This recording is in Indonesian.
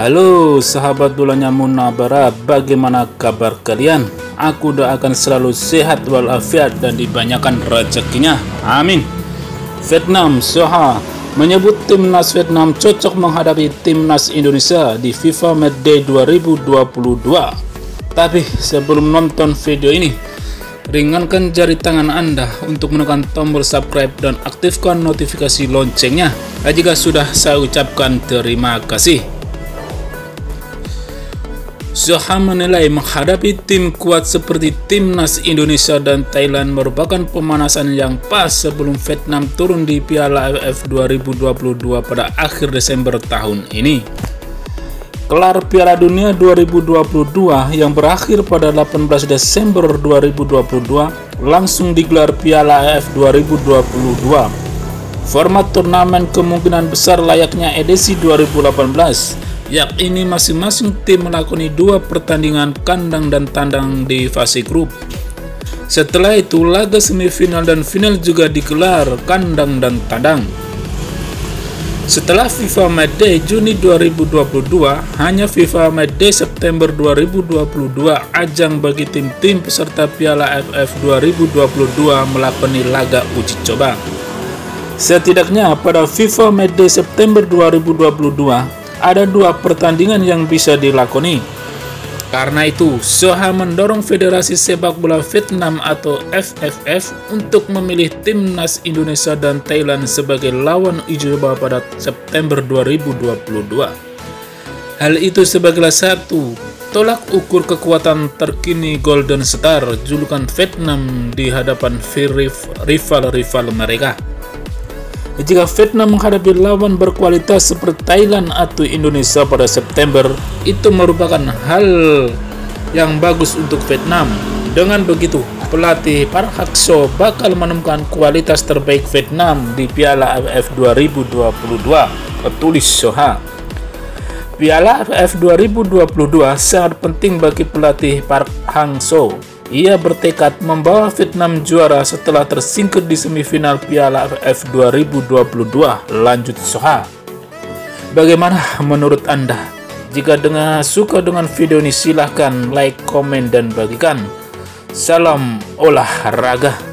Halo sahabat dulanya Munabara, bagaimana kabar kalian? Aku doakan selalu sehat walafiat dan dibanyakan rezekinya. Amin. Vietnam Soha menyebut timnas Vietnam cocok menghadapi timnas Indonesia di FIFA Matchday 2022. Tapi sebelum nonton video ini, ringankan jari tangan Anda untuk menekan tombol subscribe dan aktifkan notifikasi loncengnya. Jika sudah saya ucapkan terima kasih. Zoha menilai menghadapi tim kuat seperti timnas Indonesia dan Thailand merupakan pemanasan yang pas sebelum Vietnam turun di Piala AFF 2022 pada akhir Desember tahun ini. Kelar Piala Dunia 2022 yang berakhir pada 18 Desember 2022 langsung digelar Piala AFF 2022. Format turnamen kemungkinan besar layaknya edisi 2018 yakni masing-masing tim melakoni dua pertandingan kandang dan tandang di fase grup. Setelah itu, laga semifinal dan final juga digelar kandang dan tandang. Setelah FIFA Matchday Juni 2022, hanya FIFA Matchday September 2022 ajang bagi tim-tim peserta Piala AFF 2022 melakoni laga uji coba. Setidaknya pada FIFA Matchday September 2022, ada dua pertandingan yang bisa dilakoni. Karena itu, Soha mendorong Federasi Sepak Bola Vietnam atau FFF untuk memilih timnas Indonesia dan Thailand sebagai lawan uji coba pada September 2022. Hal itu sebagai satu tolak ukur kekuatan terkini Golden Star julukan Vietnam di hadapan rival-rival mereka. Jika Vietnam menghadapi lawan berkualitas seperti Thailand atau Indonesia pada September, itu merupakan hal yang bagus untuk Vietnam. Dengan begitu, pelatih Park Hak-seo bakal menemukan kualitas terbaik Vietnam di Piala AFF 2022, tulis Soha. Piala AFF 2022 sangat penting bagi pelatih Park Hang-seo ia bertekad membawa Vietnam juara setelah tersingkir di semifinal Piala AFF 2022 lanjut Soha. Bagaimana menurut Anda? Jika dengan suka dengan video ini silahkan like, komen, dan bagikan. Salam olahraga.